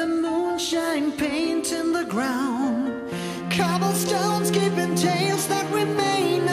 the moonshine painting the ground. Cobblestones keeping tales that remain